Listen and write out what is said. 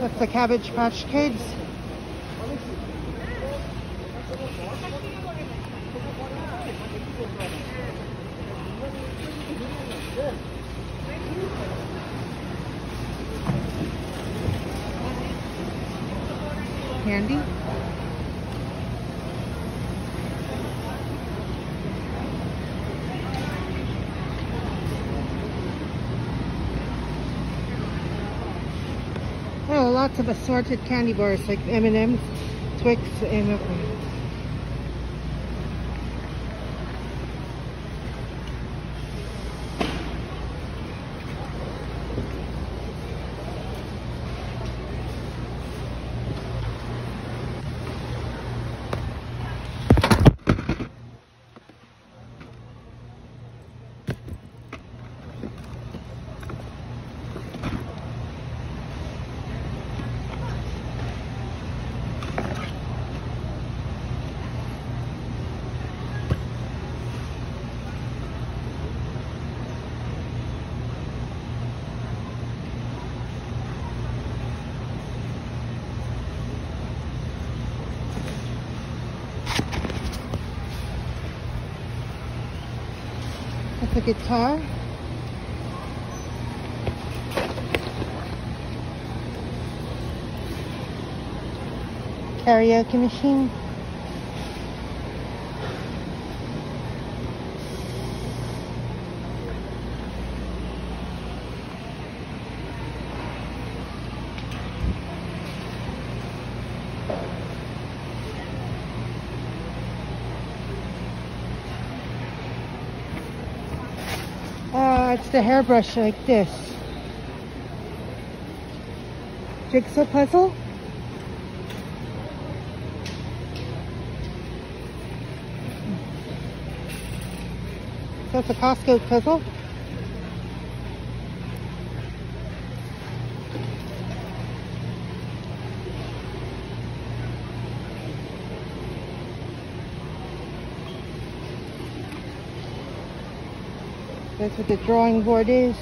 That's the Cabbage Patch Kids. Candy. Lots of assorted candy bars like M&M's, Twix, and a guitar. Karaoke machine. Oh, it's the hairbrush like this. Jigsaw puzzle. That's a Costco puzzle. That's what the drawing board is.